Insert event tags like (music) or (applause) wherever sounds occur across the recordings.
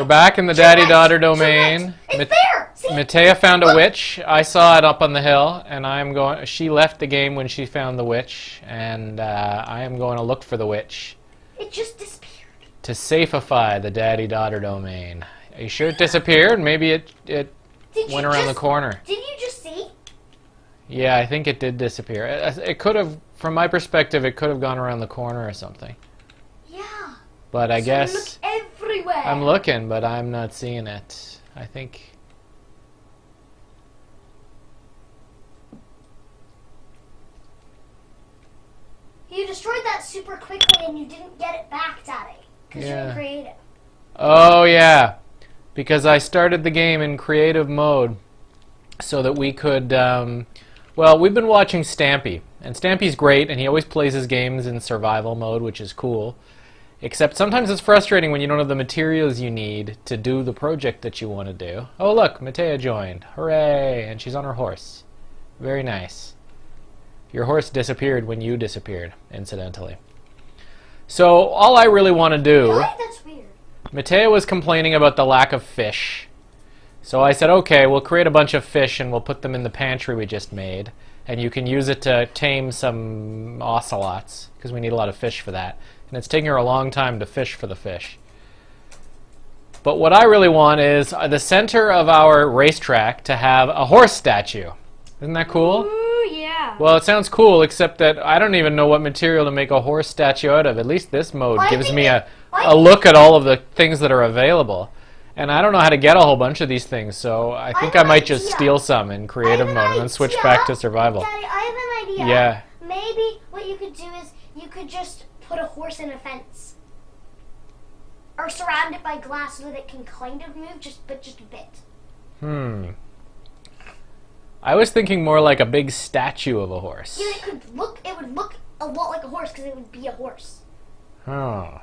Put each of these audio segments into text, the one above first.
We're back in the daddy-daughter domain. It's there. Mattea found a witch. I saw it up on the hill, and I am going. She left the game when she found the witch, and uh, I am going to look for the witch It just disappeared. to safeify the daddy-daughter domain. Are you sure it disappeared? Maybe it it Did went around just, the corner. Did you just see? Yeah, I think it did disappear. It, it could have, from my perspective, it could have gone around the corner or something. Yeah. But I So guess. I'm looking, but I'm not seeing it. I think. You destroyed that super quickly and you didn't get it back, Daddy. Because Yeah. you're creative. Oh yeah, because I started the game in creative mode, so that we could. Um, well, we've been watching Stampy, and Stampy's great, and he always plays his games in survival mode, which is cool. Except sometimes it's frustrating when you don't have the materials you need to do the project that you want to do. Oh look, Mattea joined! Hooray! And she's on her horse. Very nice. Your horse disappeared when you disappeared, incidentally. So all I really want to do. That's weird. Mattea was complaining about the lack of fish. So I said, okay, we'll create a bunch of fish and we'll put them in the pantry we just made. And you can use it to tame some ocelots, because we need a lot of fish for that. And it's taking her a long time to fish for the fish. But what I really want is uh, the center of our racetrack to have a horse statue. Isn't that cool? Ooh, yeah. Well, it sounds cool, except that I don't even know what material to make a horse statue out of. At least this mode I gives me a, a, I look at all of the things that are available. And I don't know how to get a whole bunch of these things, so I think I, an might just steal some in creative I mode an and then switch back to survival. Daddy, I have an idea. Yeah. Maybe what you could do is you could just put a horse in a fence. Or surround it by glass so that it can kind of move, just but just a bit. Hmm. I was thinking more like a big statue of a horse. Yeah, it could look. It would look a lot like a horse because it would be a horse. Oh.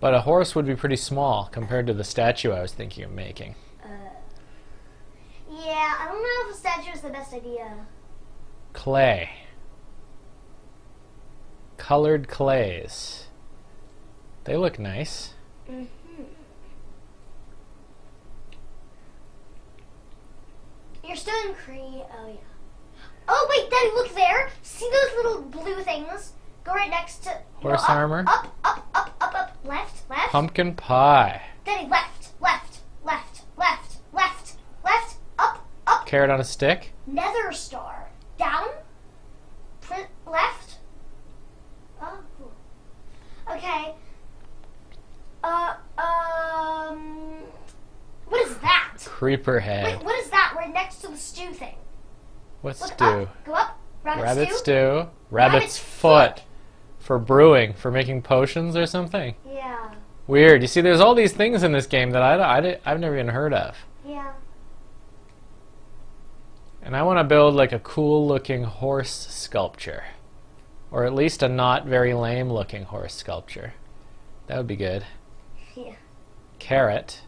But a horse would be pretty small compared to the statue I was thinking of making. Yeah, I don't know if a statue is the best idea. Clay. Colored clays. They look nice. hmm You're still in Cree. Oh yeah. Oh wait, Daddy, look there. See those little blue things? Go right next to no, Horse up, armor? Up, up, up, up, up. Left, left. Pumpkin pie. Daddy, left, left, left, left, left, left. Up, up. Carrot on a stick. Nether star. Down. Print left. Okay. Uh, um. What is that? Creeper head. Wait, what is that right next to the stew thing? What Look stew? up. Go up. Rabbit, Rabbit stew. stew. Rabbit's, Rabbit's foot. foot. For brewing, for making potions or something. Yeah. Weird. You see, there's all these things in this game that I, I, I've never even heard of. Yeah. And I want to build like a cool looking horse sculpture. Or at least a not very lame looking horse sculpture. That would be good. Yeah. Carrot.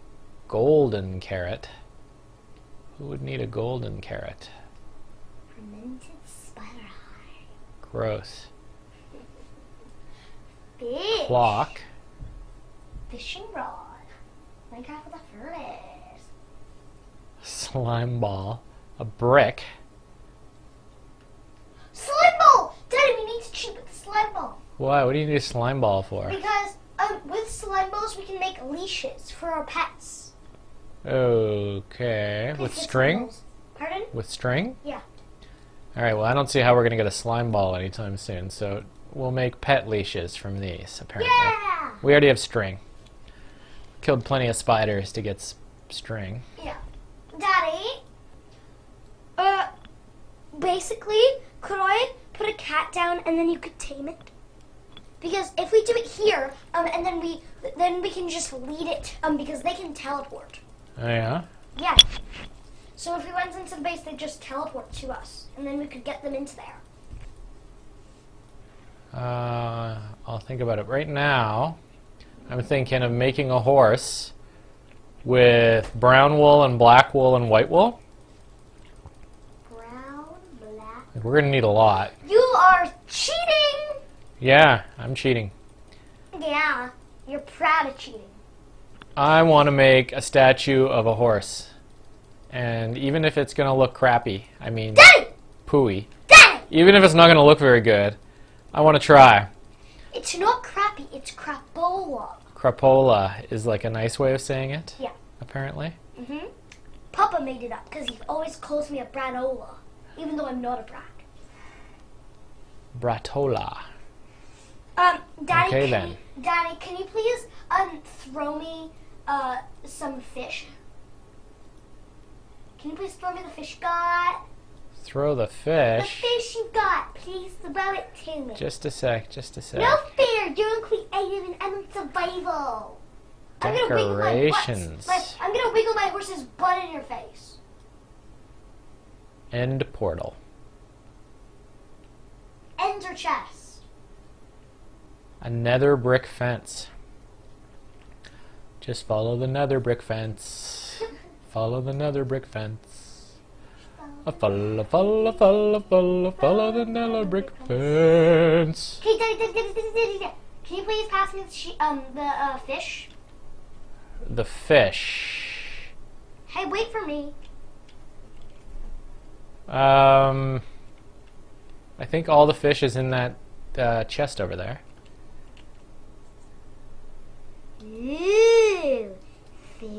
Golden carrot. Who would need a golden carrot? Fermented spider eye. Gross. (laughs) Fish. Clock. Fishing rod. Minecart with a furnace. Slime ball. A brick. Slime ball! Daddy, we need to cheat with the slime ball. Why? What do you need a slime ball for? Because um, with slime balls, we can make leashes for our pets. Okay. With string? Pardon? With string? Yeah. Alright, well, I don't see how we're going to get a slime ball anytime soon, so we'll make pet leashes from these, apparently. Yeah! We already have string. Killed plenty of spiders to get s- string. Yeah. Daddy? Uh, basically, could I put a cat down and then you could tame it? Because if we do it here, um, and then we then we can just lead it, um, because they can teleport. Oh, yeah? Yeah. So if we went into the base, they'd just teleport to us, and then we could get them into there. Uh, I'll think about it. Right now, I'm thinking of making a horse with brown wool and black wool and white wool. Brown, black. We're going to need a lot. You are cheating. Yeah, I'm cheating. Yeah, you're proud of cheating. I want to make a statue of a horse. And even if it's going to look crappy, I mean, Daddy! pooey, Daddy! even if it's not going to look very good, I want to try. It's not crappy, it's crapola. Crapola is like a nice way of saying it. Yeah. Apparently. Mm-hmm. Papa made it up because he always calls me a bratola, even though I'm not a brat. Bratola. Um, Daddy, Okay, can then. You, Daddy, can you please um throw me uh some fish? Can you please throw me the fish you got? Throw the fish. The fish. you got, please throw it to me. Just a sec, just a sec. no fair, you're creative and I'm in survival. I'm gonna wiggle my, Decorations. I'm gonna wiggle my horse's butt in your face. End portal. Ender chest. A nether brick fence. Just follow the nether brick fence. Follow the nether brick fence. A follow, follow, follow, follow, follow the nether brick fence. Daddy, Daddy, Daddy. Can you please pass me the, um, the uh, fish? The fish. Hey, wait for me. Um, I think all the fish is in that uh, chest over there. Ooh, fish.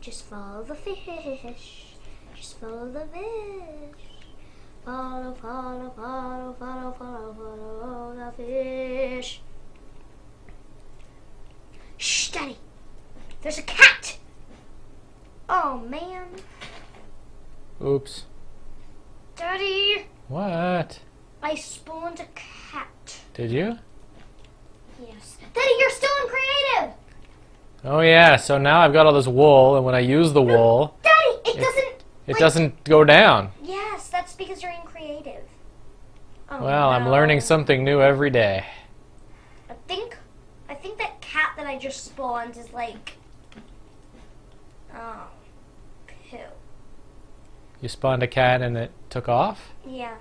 Just follow the fish. Just follow the fish. Follow, follow, follow, follow, follow, follow the fish. Shh, Daddy. There's a cat. Oh man, Oops. Daddy. What? I spawned a cat. Did you? Yes. Daddy, you're still in creative. Oh yeah, so now I've got all this wool, and when I use the wool, (laughs) Daddy, it, It- doesn't. it like- doesn't go down. Yes, that's because you're in creative. Oh, Well, I'm learning something new every day. I think, I think that cat that I just spawned is like, oh, poo. You spawned a cat and it took off? Yeah.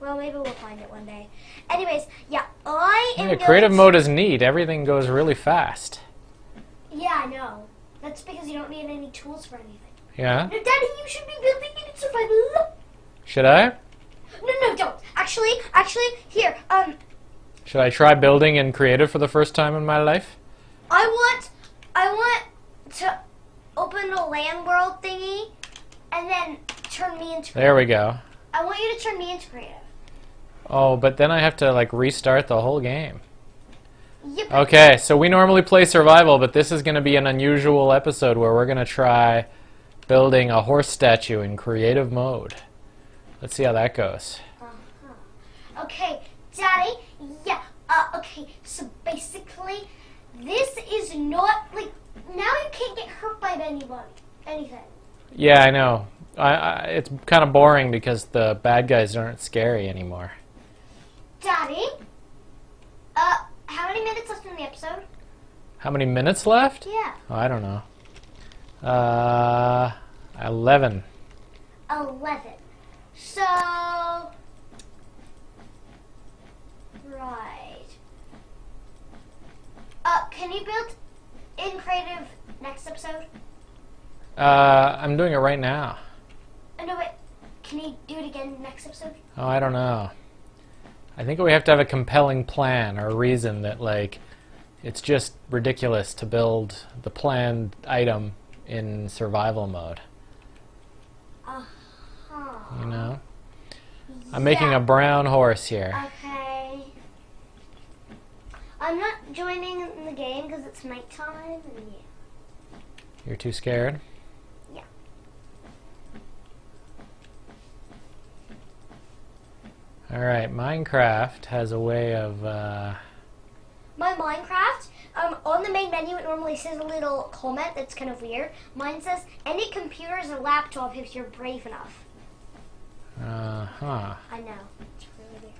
Well, maybe we'll find it one day. Anyways, yeah, I am. Yeah, creative mode is neat. Everything goes really fast. Yeah, I know. That's because you don't need any tools for anything. Yeah? No, Daddy, you should be building it in survival. Should I? No, no, don't. Actually, actually, here. Um, Should I try building in creative for the first time in my life? I want, I want to open a LAN world thingy, and then turn me into. There we go. I want you to turn me into creative. Oh, but then I have to like restart the whole game. Yep. Okay, so we normally play survival, but this is going to be an unusual episode where we're going to try building a horse statue in creative mode. Let's see how that goes. Uh-huh. Okay, Daddy. Yeah. Uh, okay. So basically, this is not like now you can't get hurt by anyone, anything. Yeah, I know. I, I, it's kind of boring because the bad guys aren't scary anymore. Daddy. Uh, how many minutes left in the episode? How many minutes left? Yeah. Oh, I don't know. Uh, 11. Eleven. So. Right. Uh, can you build in creative next episode? Uh, I'm doing it right now. Oh, no, wait. Can you do it again next episode? Oh, I don't know. I think we have to have a compelling plan or a reason that, like, it's just ridiculous to build the planned item in survival mode. Uh huh. You know? I'm making a brown horse here. Okay. I'm not joining in the game because it's nighttime. And yeah. You're too scared? Alright, Minecraft has a way of, uh, My Minecraft, um, on the main menu, it normally says a little comment that's kind of weird. Mine says, any computers or laptop if you're brave enough. uh huh. I know. It's really weird.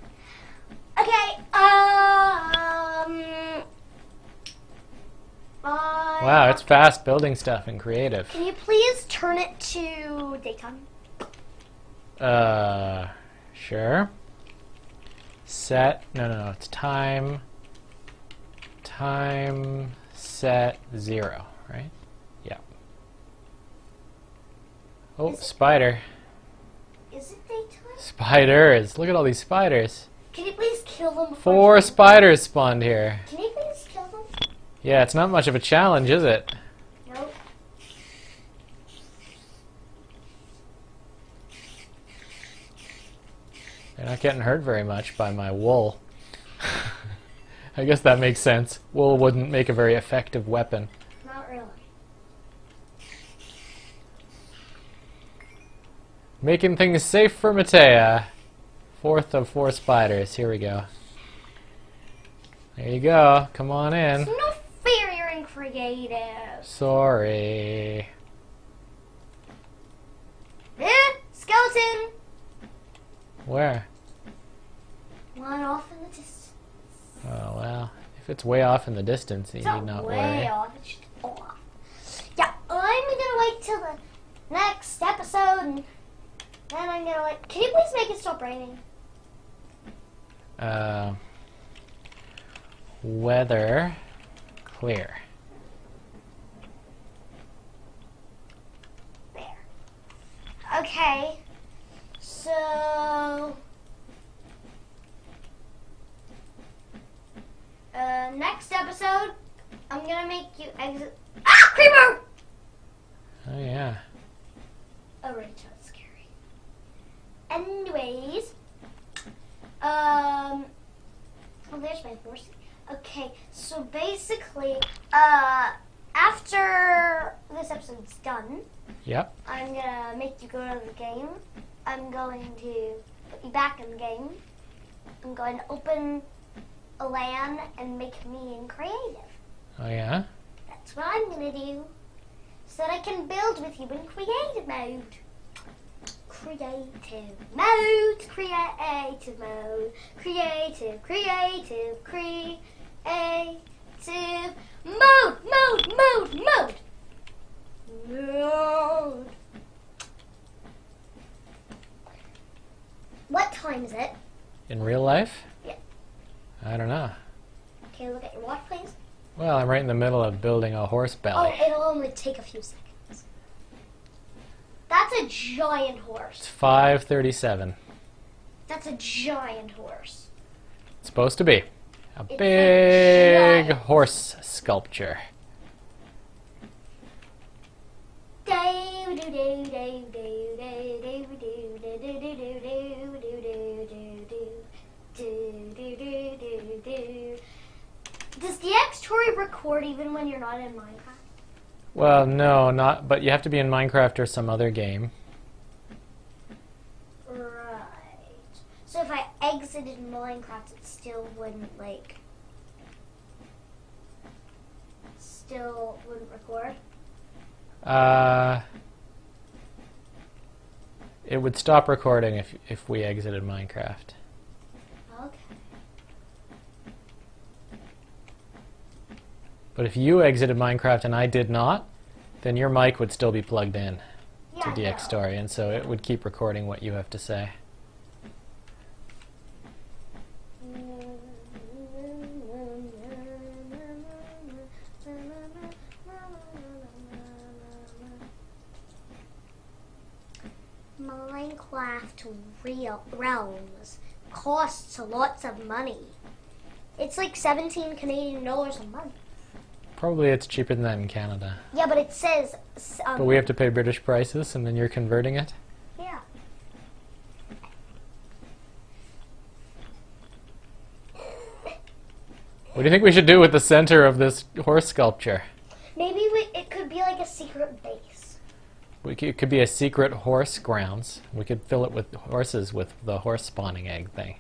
Okay, um... I Wow, it's fast building stuff in creative. Can you please turn it to daytime? Uh, sure. Set. No, no, no. It's time. Time set zero, right? Yeah. Oh, Is spider. Is it daytime? Spiders. Look at all these spiders. Can you please kill them? Four spiders spawned here. Can you please kill them? Yeah, it's not much of a challenge, is it? Not getting hurt very much by my wool. (laughs) I guess that makes sense. Wool wouldn't make a very effective weapon. Not really. Making things safe for Mattea. Fourth of four spiders. Here we go. There you go. Come on in. It's not fair you're in creative. Sorry. Eh, skeleton! Where? One off in the distance. Oh, well. If it's way off in the distance, you It's need not way worry. off. It's just off. Yeah, I'm gonna wait till the next episode and then I'm gonna like. Can you please make it stop raining? Uh, weather clear. There. Okay. So. Uh, next episode, I'm gonna make you exit. Ah, creeper! Oh, yeah. Oh, right, that's scary. Anyways, um, oh, there's my horse. Okay, so basically, uh, after this episode's done, Yep. I'm gonna make you go to the game. I'm going to put you back in the game. I'm going to open a LAN and make me in creative. Oh, yeah? That's what I'm gonna do. So that I can build with you in creative mode. Creative mode, creative mode, creative, creative, creative mode, mode, mode, mode. Mode. What time is it? In real life? I don't know. Okay, look at your watch, please. Well, I'm right in the middle of building a horse belly. Oh, it'll only take a few seconds. That's a giant horse. It's 5:37. That's a giant horse. It's supposed to be a It's big giant- horse sculpture. Does the Dxtory record even when you're not in Minecraft? Well, no, not. But you have to be in Minecraft or some other game. Right. So if I exited Minecraft, it still wouldn't like. Still wouldn't record. Uh, it would stop recording if if we exited Minecraft. Okay. But if you exited Minecraft and I did not, then your mic would still be plugged in Yeah. to I Dxtory, and so it would keep recording what you have to say. Minecraft Real Realms costs lots of money. It's like 17 Canadian dollars a month. Probably it's cheaper than that in Canada. Yeah, but it says. Um, But we have to pay British prices, and then you're converting it. Yeah. What do you think we should do with the center of this horse sculpture? Maybe we, it could be like a secret base. We c it could be a secret horse grounds. We could fill it with horses with the horse spawning egg thing.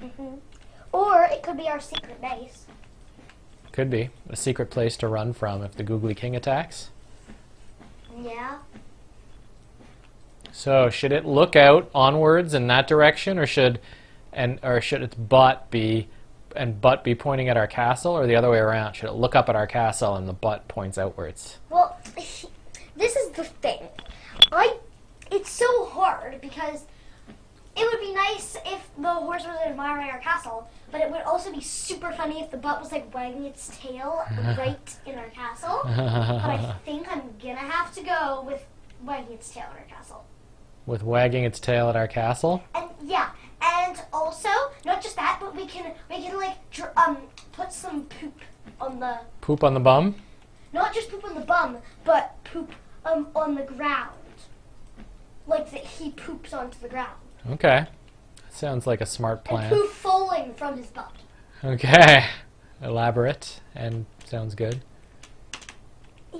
hmm Or it could be our secret base. Could be a secret place to run from if the Googly King attacks. Yeah. So should it look out onwards in that direction, or should and or should its butt be and butt be pointing at our castle, or the other way around? Should it look up at our castle and the butt points outwards? Well, (laughs) this is the thing. I. It's so hard because it would be nice if the horse was admiring our castle, but it would also be super funny if the butt was like wagging its tail (laughs) right in our castle. But I (laughs) think I'm gonna have to go with wagging its tail in our castle. With wagging its tail at our castle? And yeah, and also not just that, but we can we can like dr- um put some poop on the Poop on the bum? not just poop on the bum, but poop um on the ground, like that he poops onto the ground. Okay. Sounds like a smart And plan. poo falling from his butt. Okay. Elaborate and sounds good.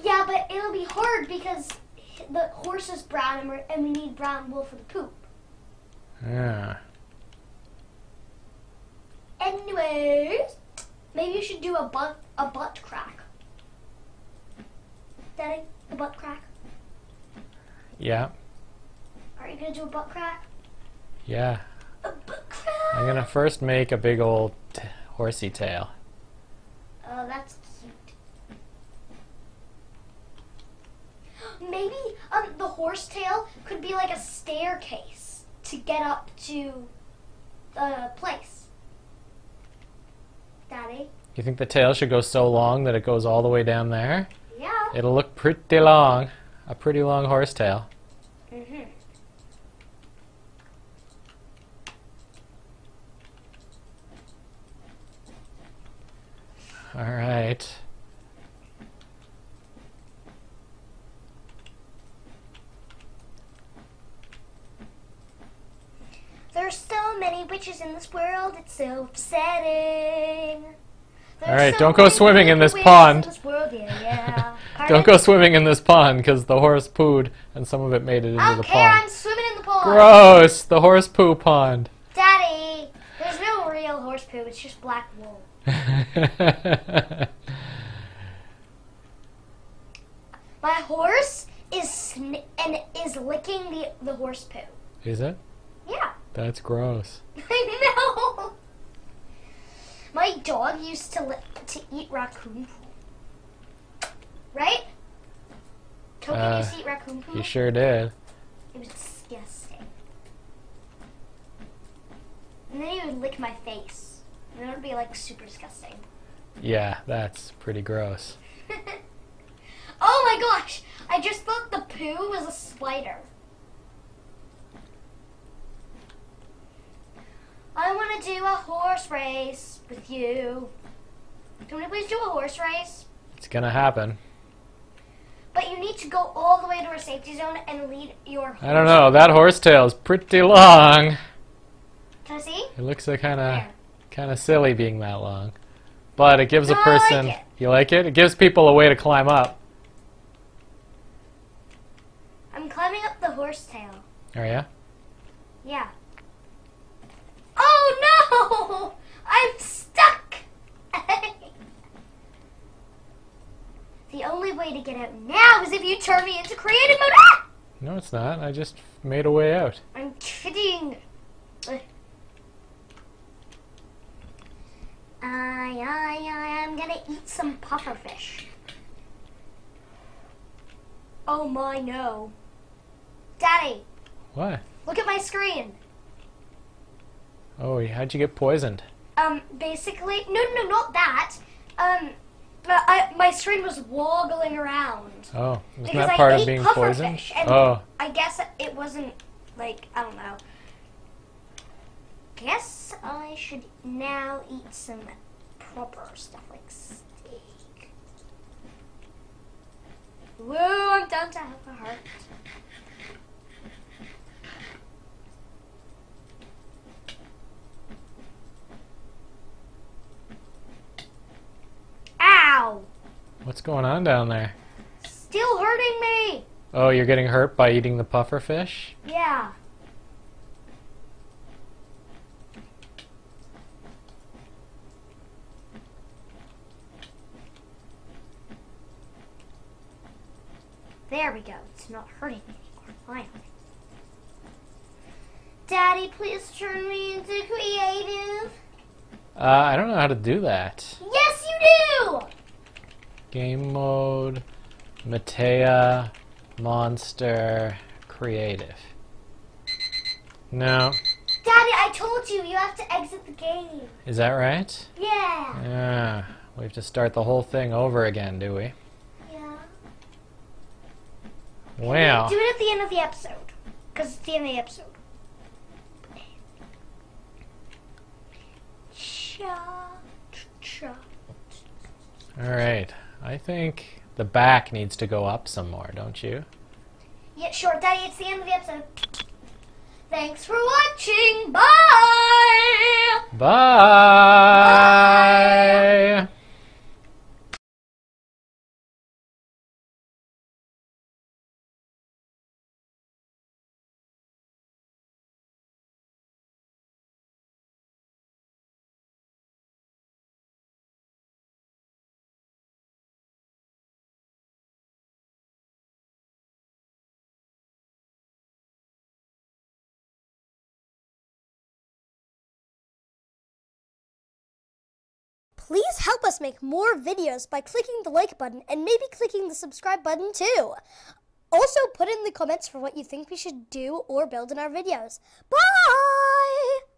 Yeah, but it'll be hard because the horse is brown and, we're, and we need brown wool for the poop. Yeah. Anyways, maybe you should do a butt a butt crack. Daddy, a butt crack. Yeah. Are you gonna do a butt crack? Yeah. A butt crack. I'm gonna first make a big old t- horsey tail. Oh, that's cute. Maybe um the horsetail could be like a staircase to get up to the place. Daddy? You think the tail should go so long that it goes all the way down there? Yeah. It'll look pretty long. A pretty long horse tail. Alright. There's so many witches in this world, it's so upsetting. There's All right, so don't go swimming in this pond. In this world, yeah, yeah. (laughs) Don't go swimming in this pond because the horse pooed and some of it made it into I the don't care, I'm pond. swimming in the pond. Gross! The horse poo pond. Daddy, real horse poo, it's just black wool. (laughs) My horse is and is licking the, the horse poo. Is it? Yeah, That's gross. (laughs) I know. My dog used to li- to eat raccoon poo. Right? Token Uh, used to eat raccoon poo. You sure did. It was disgusting. And then he would lick my face. And it would be like super disgusting. Yeah, that's pretty gross. (laughs) oh my gosh! I just thought the poo was a spider. I want to do a horse race with you. Can we please do a horse race? It's gonna happen. But you need to go all the way to a safety zone and lead your horse. I don't know. That horse tail is pretty long. Can I see? It looks like kind of kind of silly being that long, but it gives a No, like person. it. You like it? It gives people a way to climb up. I'm climbing up the horse tail. Are ya? Yeah. Oh no! (laughs) I'm stuck! (laughs) the only way to get out now is if you turn me into creative mode. Ah! No, it's not. I just made a way out. I'm kidding. I, I, I am gonna eat some pufferfish. Oh my no. Daddy, What? look at my screen. Oh, how'd you get poisoned? Um, basically, no, no, not that. Um, but I, my screen was woggling around. Oh, isn't Because that I part of ate being poisoned? and- Oh, I guess it wasn't like I don't know. Guess I should now eat some proper stuff like steak. Woo! I'm down to half a heart. Ow! what's going on down there? Still hurting me. Oh, you're getting hurt by eating the puffer fish? Yeah. There we go. It's not hurting me anymore. Finally. Daddy, please turn me into creative. Uh, I don't know how to do that. Yes, you do. Game mode, Mattea, monster, creative. No, Daddy, I told you, you have to exit the game. Is that right? Yeah. Yeah. We have to start the whole thing over again, do we? Yeah. Well. Do it at the end of the episode. Because it's the end of the episode. All right. I think the back needs to go up some more, don't you? Yeah, sure, Daddy, it's the end of the episode. Thanks for watching. Bye. Bye. Please help us make more videos by clicking the like button and maybe clicking the subscribe button too. Also, put in the comments for what you think we should do or build in our videos. Bye!